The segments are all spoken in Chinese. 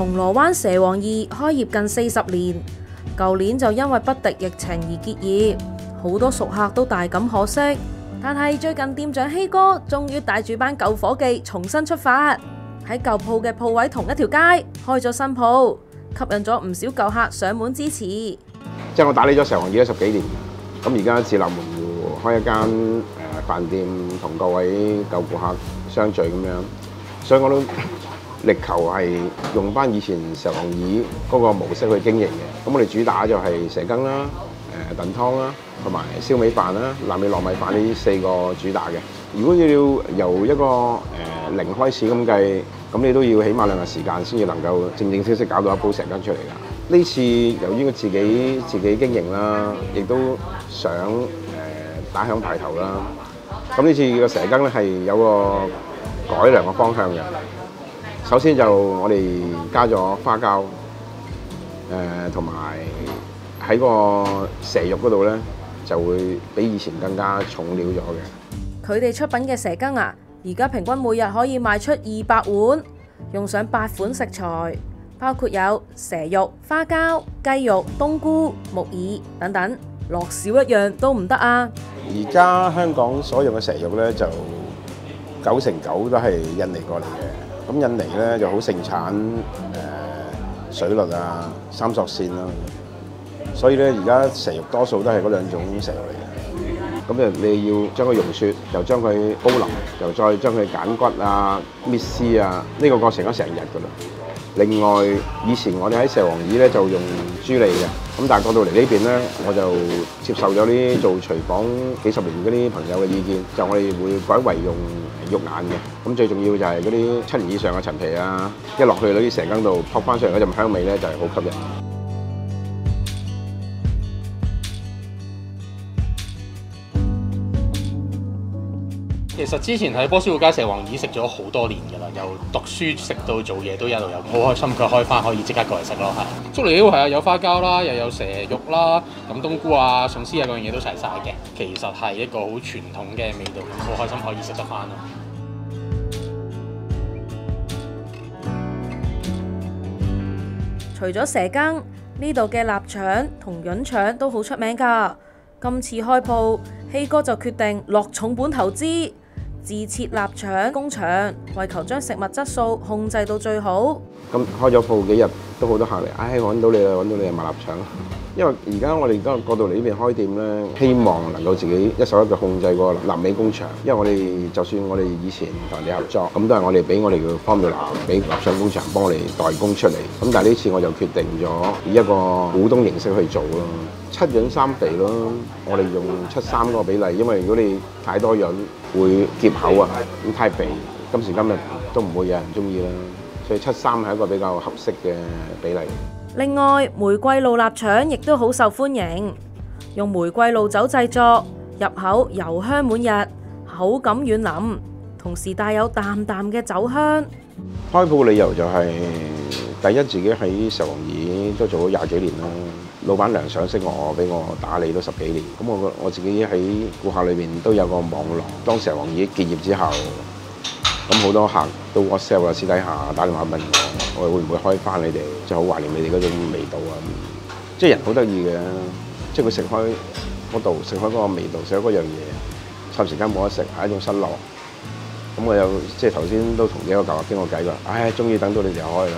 銅鑼灣蛇王二開業近四十年，舊年就因為不敵疫情而結業，好多熟客都大感可惜。但係最近店長希哥終於帶住班舊伙计重新出發，喺舊鋪嘅铺位同一條街開咗新铺，吸引咗唔少舊客上門支持。即係我打理咗蛇王二十幾年，咁而家自立門戶開一間誒飯店，同各位舊顧客相聚咁樣，所以我都力求係用翻以前石王椅嗰個模式去經營嘅。咁我哋主打就係蛇羹啦、誒燉湯啦，同埋燒味飯啦、南美糯米飯呢四個主打嘅。如果你要由一個誒、零開始咁計，咁你都要起碼兩日時間先至能夠正正式式搞到一煲蛇羹出嚟㗎。呢次由於佢自己自己經營啦，亦都想誒、打響牌頭啦。咁呢次個蛇羹咧係有個改良嘅方向嘅。首先就我哋加咗花膠，誒同埋喺個蛇肉嗰度咧就會比以前更加重料咗嘅。佢哋出品嘅蛇羹啊，而家平均每日可以賣出二百碗，用上八款食材，包括有蛇肉、花膠、雞肉、冬菇、木耳等等，落少一樣都唔得啊！而家香港所用嘅蛇肉咧，就九成九都係印尼過嚟嘅。咁印尼咧就好盛產誒、水律啊、三索線啦、所以咧而家蛇肉多數都係嗰兩種蛇肉嚟嘅。咁就你要將佢溶雪，又將佢煲腍，又再將佢揀骨啊、搣絲啊，呢、個過程都成日噶啦。另外，以前我哋喺蛇王椅咧就用豬脷嘅，咁但係過到嚟呢邊咧，我就接受咗啲做廚房幾十年嗰啲朋友嘅意見，就我哋會改為用肉眼嘅。咁最重要就係嗰啲七年以上嘅陳皮啊，一落去嗰啲蛇羹度撲翻上嚟嗰陣香味咧，就係好吸引。其實之前喺波斯富街蛇王已食咗好多年㗎啦，由讀書食到做嘢都一路有，好開心佢開翻可以即刻過嚟食咯，係。竹梨呢個係啊，有花膠啦，又有蛇肉啦，咁冬菇啊、餸絲啊嗰樣嘢都齊晒嘅。其實係一個好傳統嘅味道，好開心可以食得翻咯。除咗蛇羹，呢度嘅臘腸同潤腸都好出名㗎。今次開鋪，希哥就決定落重本投資，自設臘腸工場，為求將食物質素控制到最好。咁開咗鋪幾日都好多客嚟，唉揾到你啦，揾到你啊賣臘腸。因為而家我哋而家過到嚟呢邊開店咧，希望能夠自己一手一腳控制個南美工場。因為我哋就算我哋以前同人哋合作，咁都係我哋俾我哋嘅方便臘俾立上工場幫我哋代工出嚟。咁但係呢次我就決定咗以一個股東形式去做咯，七潤三肥咯。我哋用七三嗰個比例，因為如果你太多潤會結口啊，咁太肥，今時今日都唔會有人中意啦。所以七三係一個比較合適嘅比例。另外，玫瑰露臘腸亦都好受歡迎，用玫瑰露酒製作，入口油香滿溢，口感軟腍，同時帶有淡淡嘅酒香。開鋪理由就係、第一自己喺石王椅都做咗廿幾年啦，老闆娘賞識我，俾我打理都十幾年。咁我我自己喺顧客裏邊都有個網絡。當石王椅結業之後，咁好多客都 WhatsApp 啊，私底下打電話問我，我會唔會開翻你哋？即係好懷念你哋嗰種味道啊！即係人好得意嘅，即係佢食開嗰度，食開嗰個味道，食開嗰樣嘢，霎時間冇得食，係一種失落。咁我有即係頭先都同幾個舊客傾過偈㗎，唉，終於等到你哋開啦。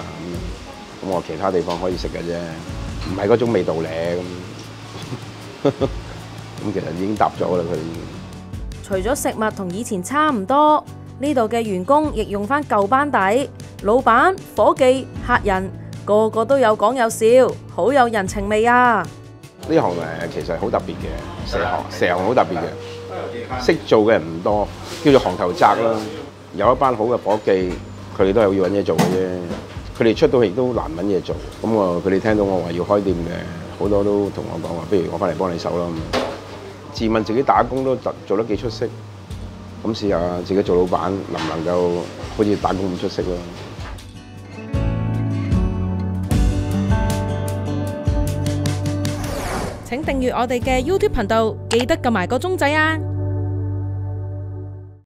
咁咁我其他地方可以食嘅啫，唔係嗰種味道咧。咁咁其實已經答咗啦，佢。除咗食物同以前差唔多，呢度嘅員工亦用翻舊班底，老闆、伙計、客人個個都有講有笑，好有人情味啊！呢行誒其實好特別嘅，蛇行蛇行好特別嘅，識做嘅人唔多，叫做行頭窄啦。有一班好嘅伙計，佢哋都係要揾嘢做嘅啫。佢哋出到嚟都難揾嘢做，咁啊佢哋聽到我話要開店嘅，好多都同我講話，不如我翻嚟幫你手啦。自問自己打工都做做得幾出色，咁試下自己做老闆，能唔能夠好似打工咁出色咯？請訂閱我哋嘅 YouTube 頻道，記得撳埋個鐘仔啊！